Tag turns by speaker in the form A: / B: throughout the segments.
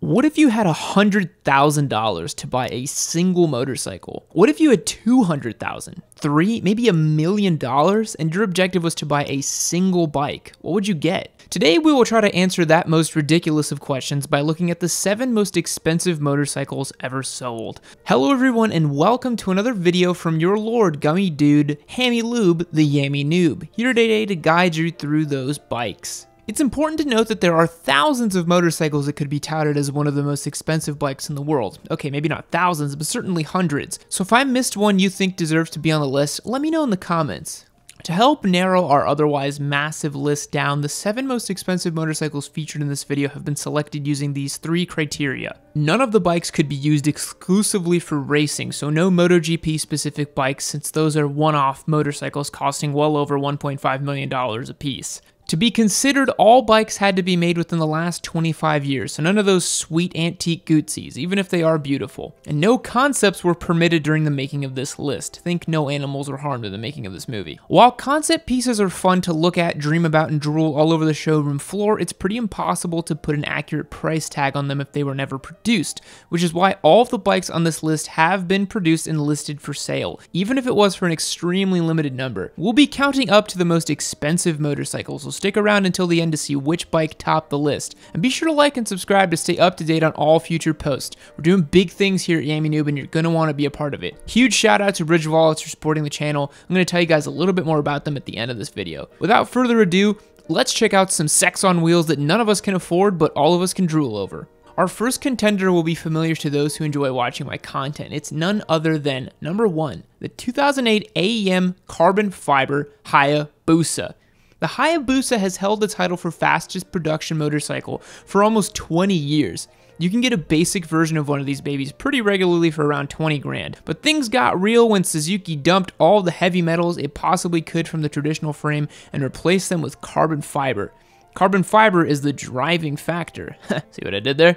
A: What if you had $100,000 to buy a single motorcycle? What if you had 200,000, 3, maybe a million dollars and your objective was to buy a single bike? What would you get? Today we will try to answer that most ridiculous of questions by looking at the 7 most expensive motorcycles ever sold. Hello everyone and welcome to another video from your lord gummy dude, Hammy Lube, the Yammie Noob, here today to guide you through those bikes. It's important to note that there are thousands of motorcycles that could be touted as one of the most expensive bikes in the world. Okay, maybe not thousands, but certainly hundreds. So if I missed one you think deserves to be on the list, let me know in the comments. To help narrow our otherwise massive list down, the seven most expensive motorcycles featured in this video have been selected using these three criteria. None of the bikes could be used exclusively for racing, so no MotoGP specific bikes since those are one-off motorcycles costing well over $1.5 million a piece. To be considered, all bikes had to be made within the last 25 years, so none of those sweet antique Guzzis, even if they are beautiful. And no concepts were permitted during the making of this list. Think no animals were harmed in the making of this movie. While concept pieces are fun to look at, dream about, and drool all over the showroom floor, it's pretty impossible to put an accurate price tag on them if they were never produced, which is why all of the bikes on this list have been produced and listed for sale, even if it was for an extremely limited number. We'll be counting up to the most expensive motorcycles, stick around until the end to see which bike topped the list. And be sure to like and subscribe to stay up to date on all future posts. We're doing big things here at Yammie Noob and you're going to want to be a part of it. Huge shout out to Ridge Wallets for supporting the channel. I'm going to tell you guys a little bit more about them at the end of this video. Without further ado, let's check out some sex on wheels that none of us can afford but all of us can drool over. Our first contender will be familiar to those who enjoy watching my content. It's none other than number one, the 2008 AEM carbon fiber Hayabusa. The Hayabusa has held the title for fastest production motorcycle for almost 20 years. You can get a basic version of one of these babies pretty regularly for around 20 grand. But things got real when Suzuki dumped all the heavy metals it possibly could from the traditional frame and replaced them with carbon fiber. Carbon fiber is the driving factor. See what I did there?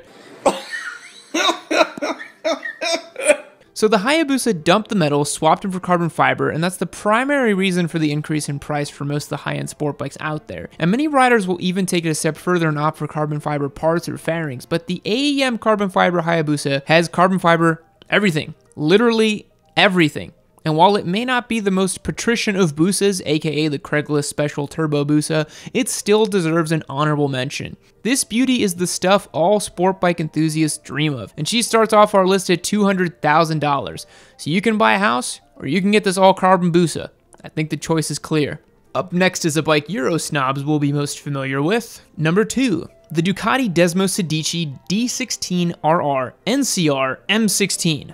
A: So the Hayabusa dumped the metal, swapped them for carbon fiber, and that's the primary reason for the increase in price for most of the high-end sport bikes out there. And many riders will even take it a step further and opt for carbon fiber parts or fairings, but the AEM carbon fiber Hayabusa has carbon fiber everything. Literally everything. And while it may not be the most patrician of Busas, aka the Craigslist Special Turbo Busa, it still deserves an honorable mention. This beauty is the stuff all sport bike enthusiasts dream of, and she starts off our list at $200,000. So you can buy a house, or you can get this all carbon Busa. I think the choice is clear. Up next is a bike Euro snobs will be most familiar with. Number 2, the Ducati Desmo Sedici D16RR NCR M16.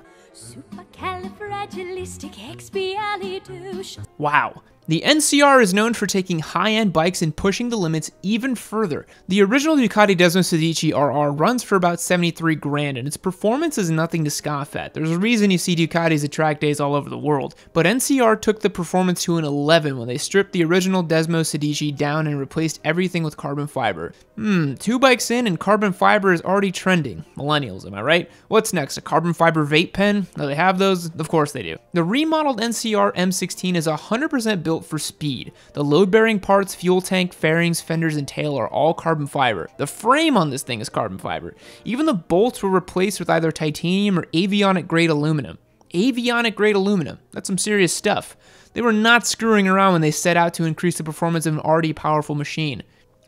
A: Wow, the NCR is known for taking high-end bikes and pushing the limits even further. The original Ducati Desmo Sedici RR runs for about 73 grand and its performance is nothing to scoff at. There's a reason you see Ducatis at track days all over the world, but NCR took the performance to an 11 when they stripped the original Desmo Sedici down and replaced everything with carbon fiber. Hmm, two bikes in and carbon fiber is already trending. Millennials, am I right? What's next, a carbon fiber vape pen? Do they have those? Of course they do. The remodeled NCR M16 is 100% built built for speed. The load-bearing parts, fuel tank, fairings, fenders, and tail are all carbon fiber. The frame on this thing is carbon fiber. Even the bolts were replaced with either titanium or avionic grade aluminum. Avionic grade aluminum. That's some serious stuff. They were not screwing around when they set out to increase the performance of an already powerful machine.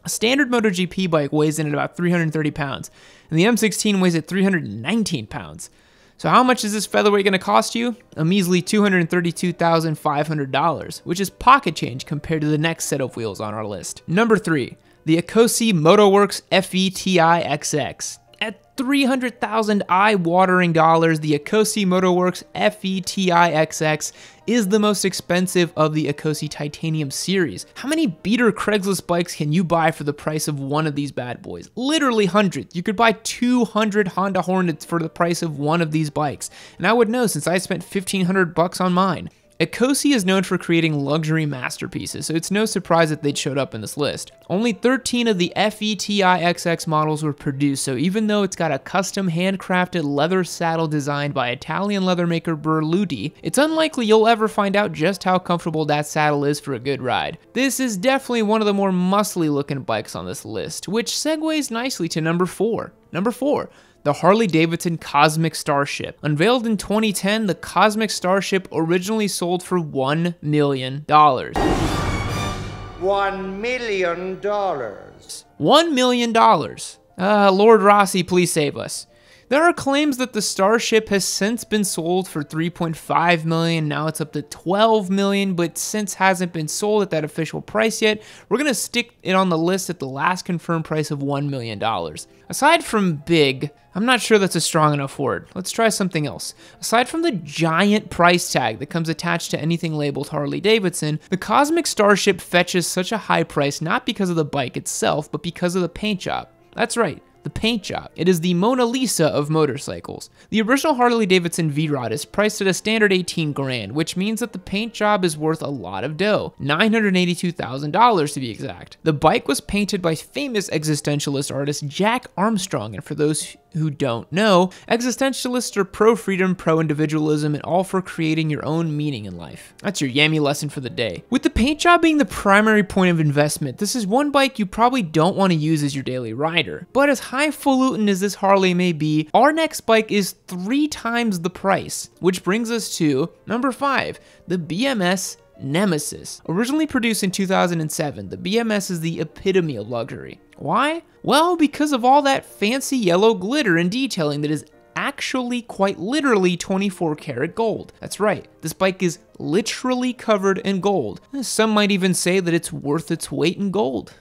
A: A standard MotoGP bike weighs in at about 330 pounds, and the M16 weighs at 319 pounds. So how much is this featherweight going to cost you? A measly $232,500, which is pocket change compared to the next set of wheels on our list. Number 3. The Ecosse Motoworks FETI XX. At 300,000 eye-watering dollars, the Ecosse Motoworks FETI XX is the most expensive of the Ecosse Titanium series. How many beater Craigslist bikes can you buy for the price of one of these bad boys? Literally hundreds. You could buy 200 Honda Hornets for the price of one of these bikes. And I would know since I spent 1500 bucks on mine. Ecosse is known for creating luxury masterpieces, so it's no surprise that they showed up in this list. Only 13 of the FETI XX models were produced, so even though it's got a custom handcrafted leather saddle designed by Italian leather maker Berluti, it's unlikely you'll ever find out just how comfortable that saddle is for a good ride. This is definitely one of the more muscly looking bikes on this list, which segues nicely to number 4. Number 4, the Harley Davidson Cosmic Starship. Unveiled in 2010, the Cosmic Starship originally sold for $1 million.
B: One million dollars.
A: $1 million. Uh, Lord Rossi, please save us. There are claims that the Starship has since been sold for 3.5 million. Now it's up to 12 million, but since hasn't been sold at that official price yet, we're gonna stick it on the list at the last confirmed price of 1 million dollars. Aside from big, I'm not sure that's a strong enough word. Let's try something else. Aside from the giant price tag that comes attached to anything labeled Harley Davidson, the Cosmic Starship fetches such a high price not because of the bike itself, but because of the paint job. That's right the paint job. It is the Mona Lisa of motorcycles. The original Harley Davidson V-Rod is priced at a standard 18 grand, which means that the paint job is worth a lot of dough, $982,000 to be exact. The bike was painted by famous existentialist artist Jack Armstrong, and for those who don't know, existentialists are pro freedom, pro individualism, and all for creating your own meaning in life. That's your Yami lesson for the day. With the paint job being the primary point of investment, this is one bike you probably don't want to use as your daily rider. But as highfalutin as this Harley may be, our next bike is three times the price, which brings us to number five, the BMS Nemesis. Originally produced in 2007, the BMS is the epitome of luxury. Why? Well, because of all that fancy yellow glitter and detailing that is actually quite literally 24 karat gold. That's right, this bike is literally covered in gold. Some might even say that it's worth its weight in gold.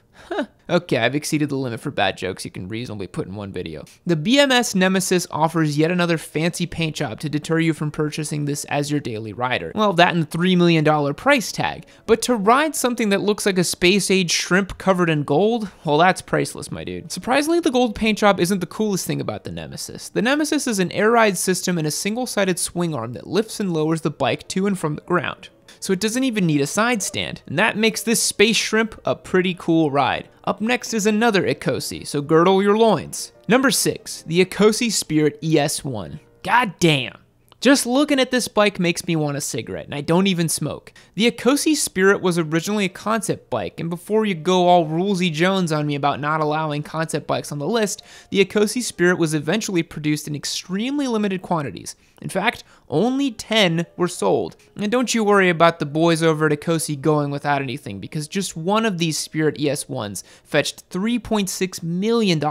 A: Okay, I've exceeded the limit for bad jokes you can reasonably put in one video. The BMS Nemesis offers yet another fancy paint job to deter you from purchasing this as your daily rider. Well, that and the $3 million price tag. But to ride something that looks like a space-age shrimp covered in gold, well, that's priceless, my dude. Surprisingly, the gold paint job isn't the coolest thing about the Nemesis. The Nemesis is an air ride system and a single-sided swing arm that lifts and lowers the bike to and from the ground so it doesn't even need a side stand. And that makes this Space Shrimp a pretty cool ride. Up next is another Ecosse, so girdle your loins. Number 6, the Ecosse Spirit ES1. God damn. Just looking at this bike makes me want a cigarette, and I don't even smoke. The Ecosse Spirit was originally a concept bike, and before you go all rulesy Jones on me about not allowing concept bikes on the list, the Ecosse Spirit was eventually produced in extremely limited quantities. In fact, only 10 were sold. And don't you worry about the boys over at Ecosse going without anything, because just one of these Spirit ES1s fetched $3.6 million.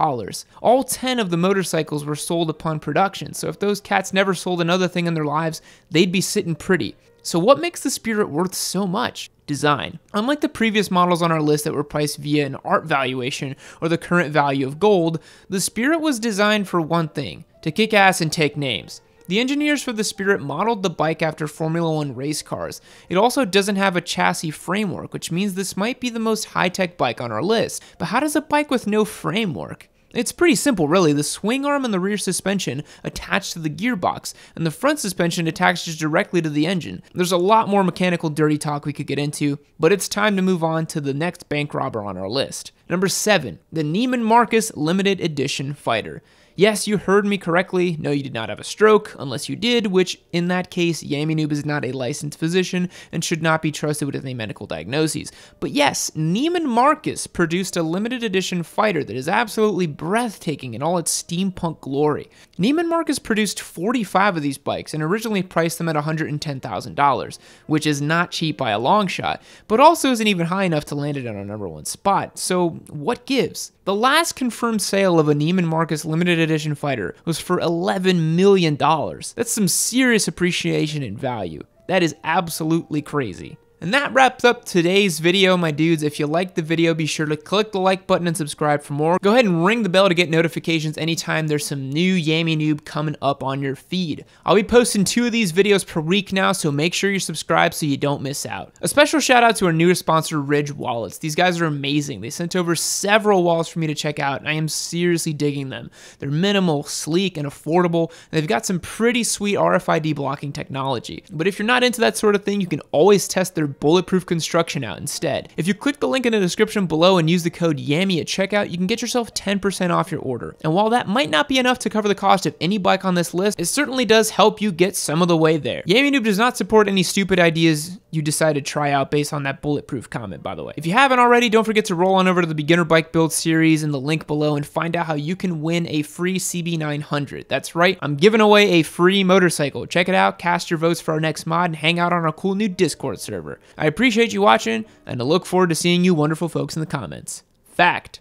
A: All 10 of the motorcycles were sold upon production, so if those cats never sold another thing in their lives, they'd be sitting pretty. So what makes the Spirit worth so much? Design. Unlike the previous models on our list that were priced via an art valuation or the current value of gold, the Spirit was designed for one thing, to kick ass and take names. The engineers for the Spirit modeled the bike after Formula One race cars. It also doesn't have a chassis framework, which means this might be the most high-tech bike on our list. But how does a bike with no framework? It's pretty simple, really. The swing arm and the rear suspension attach to the gearbox, and the front suspension attaches directly to the engine. There's a lot more mechanical dirty talk we could get into, but it's time to move on to the next bank robber on our list. Number 7, the Neiman Marcus Limited Edition Fighter. Yes, you heard me correctly. No, you did not have a stroke, unless you did, which in that case, Yammie Noob is not a licensed physician and should not be trusted with any medical diagnoses. But yes, Neiman Marcus produced a limited edition fighter that is absolutely breathtaking in all its steampunk glory. Neiman Marcus produced 45 of these bikes and originally priced them at $110,000, which is not cheap by a long shot, but also isn't even high enough to land it on a number one spot. So what gives? The last confirmed sale of a Neiman Marcus limited edition fighter was for $11 million. That's some serious appreciation in value. That is absolutely crazy. And that wraps up today's video, my dudes. If you liked the video, be sure to click the like button and subscribe for more. Go ahead and ring the bell to get notifications anytime there's some new Yammie Noob coming up on your feed. I'll be posting two of these videos per week now, so make sure you're subscribed so you don't miss out. A special shout out to our newest sponsor, Ridge Wallets. These guys are amazing. They sent over several wallets for me to check out, and I am seriously digging them. They're minimal, sleek, and affordable, and they've got some pretty sweet RFID blocking technology. But if you're not into that sort of thing, you can always test their bulletproof construction out instead. If you click the link in the description below and use the code YAMMY at checkout, you can get yourself 10% off your order. And while that might not be enough to cover the cost of any bike on this list, it certainly does help you get some of the way there. Yammie Noob does not support any stupid ideas you decide to try out based on that bulletproof comment, by the way. If you haven't already, don't forget to roll on over to the beginner bike build series in the link below and find out how you can win a free CB900. That's right, I'm giving away a free motorcycle. Check it out, cast your votes for our next mod, and hang out on our cool new Discord server. I appreciate you watching, and I look forward to seeing you wonderful folks in the comments. Fact.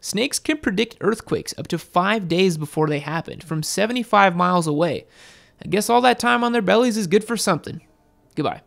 A: Snakes can predict earthquakes up to five days before they happen, from 75 miles away. I guess all that time on their bellies is good for something. Goodbye.